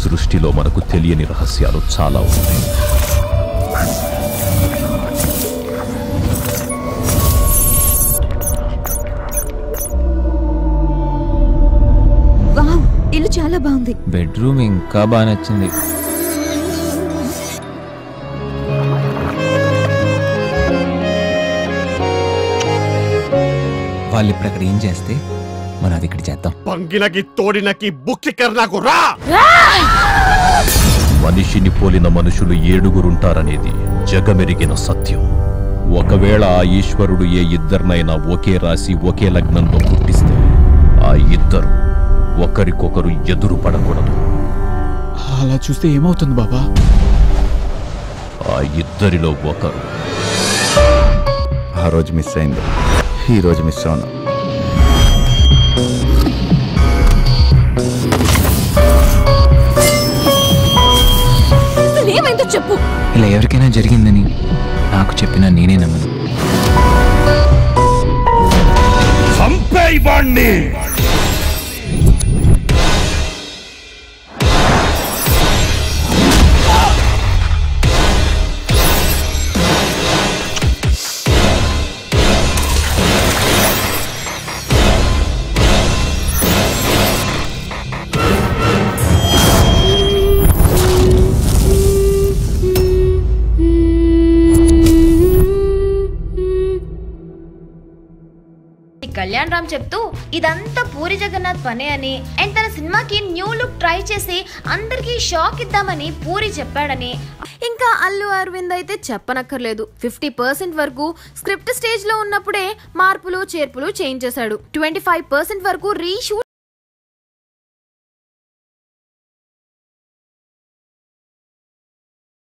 సృష్టిలో మనకు తెలియని రహస్యాలు చాలా ఉన్నాయి. ఇల్లు చాలా బాగుంది. బెడ్రూమ్ ఇంకా బాగా నచ్చింది. వాళ్ళు ఇప్పుడు అక్కడ ఏం చేస్తే మనం అది ఇక్కడ చేద్దాం. పంగినకి తోడినకి బుక్కి కర్నాకు రా! మనిషిని పోలిన మనుషులు ఏడుగురుంటారనేది జగమెరిగిన సత్యం. ఒకవేళ ఆ ఈశ్వరుడు ఏ ఇద్దరినైనా ఒకే రాశి ఒకే లగ్నంలో పుట్టిస్తే ఆ ఇద్దరు ఒకరికొకరు ఎదురు పడకూడదు. అలా చూస్తే ఏమవుతుంది బాబా? ఆ ఇద్దరిలో ఒకరు. ఆ రోజు మిస్ అయింది. ఈ రోజు మిస్ అవును. ఇలా ఎవరికైనా జరిగిందని నాకు చెప్పినా నేనే నమ్మను. చంపేయవాణ్ణి కళ్యాణ్ రామ్ చెప్తూ ఇదంతా పూరి జగన్నాథ్ పనే అని. అండ్ తన సినిమాకి న్యూ లుక్ ట్రై చేసి అందరికీ షాక్ ఇద్దామని పూరి చెప్పాడని. ఇంకా అల్లు అరవింద్ అయితే చెప్పనక్కర్లేదు. ఫిఫ్టీ పర్సెంట్ వరకు స్క్రిప్ట్ స్టేజ్లో ఉన్నప్పుడే మార్పులు చేర్పులు చేంజ్ చేశాడు. ట్వంటీ ఫైవ్ పర్సెంట్ వరకు రీషూట్